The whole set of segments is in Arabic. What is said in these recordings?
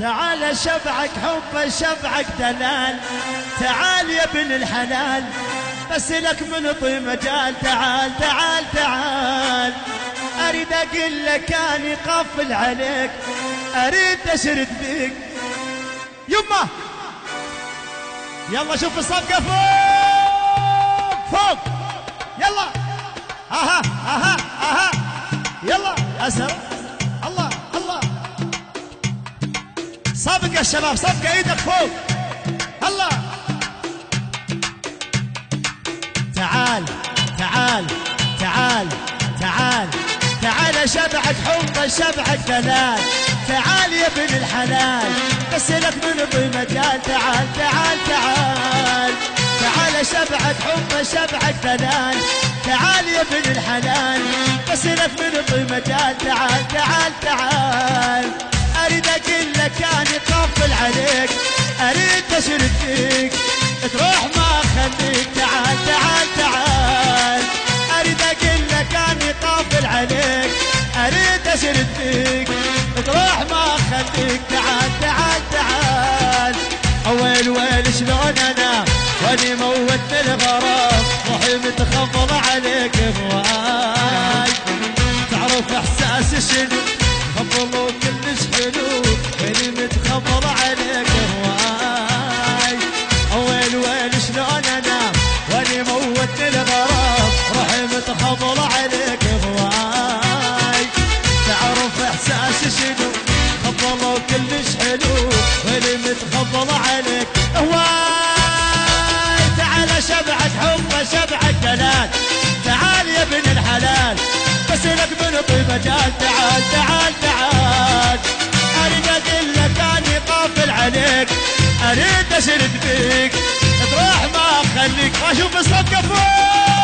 تعال شبعك حب شبعك دلال. تعال يا ابن الحلال بس لك من طي مجال. تعال تعال تعال. أريد أقول لك أني قفل عليك أريد أشرد بيك. يمه يلا شوف الصفقة فوق فوق. يلا. أها أها أها. يلا يا صفقه يا شباب صفقه إيدك فوق. الله تعال تعال تعال تعال. تعال شبعك حب شبعك دلال تعال يا ابن الحلال بس لك من ضي مجال تعال تعال تعال. تعال شبعك حب شبعك دلال تعال يا ابن الحلال بس لك من ضي مجال تعال تعال تعال. اريد أقول لك اني قافل عليك أريد اشرد فيك تروح ما اخليك تعال تعال تعال. أريد أقول لك أني قافل عليك أريد اشرد فيك تروح ما اخليك تعال تعال تعال. ويل ويل شلون أنا؟ وأني موت الغرام روحي متخبط عليك هواي تعرف احساسي شنو خبلوا كلش حلو واني متخبط عليك. متخبط عليك هواي تعرف احساسي شنو؟ خبلوا كلش حلو. واني متخبط عليك هواي تعال شبعك حب شبعك دلال تعال يا ابن الحلال. بس لك من طيب مجال تعال تعال تعال. أريد أقول لك أني قافل عليك. أريد أشرد بيك. تروح ما أخليك. أشوف الصفقه فوق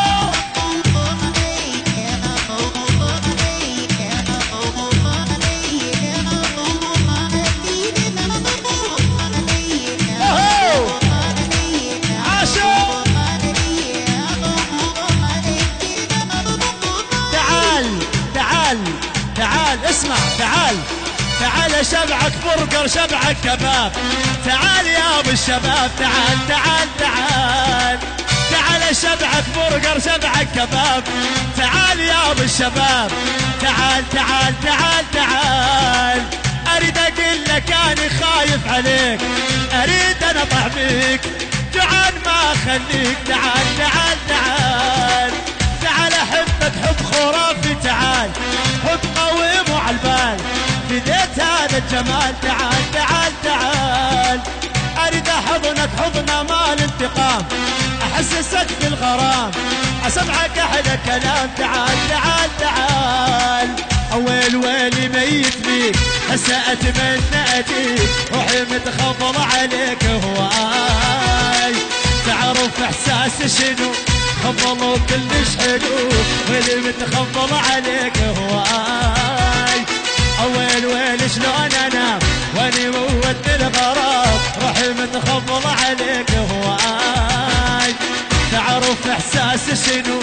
اسمع تعال تعال شبعك برجر شبعك كباب. تعال يا أبو الشباب تعال تعال تعال. تعال شبعك برجر شبعك كباب. تعال يا أبو الشباب تعال تعال تعال تعال. أريد أقول لك اني خايف عليك أريد أنا طعميك جوعان ما أخليك. تعال تعال تعال. الجمال تعال تعال تعال. أريد احضنك حضن مال انتقام احسسك بالغرام أسمعك أحلى كلام تعال تعال تعال. ويل ويلي ميت بيك هسه أتمنى اتيك روحي متخبل عليك هواي. تعرف احساسي شنو؟ خبلوا كلش حلو واللي متخبل عليك هواي. ويل ويل شلون انام واني موت الغرام روحي متخبل عليك هواي تعرف احساسي شنو؟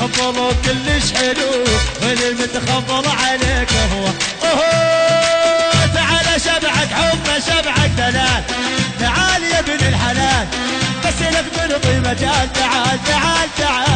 خبلوا كلش حلو واللي متخبل عليك هو. تعال شبعك حب شبعك دلال. تعال يا ابن الحلال. بس لك من مجال تعال تعال تعال.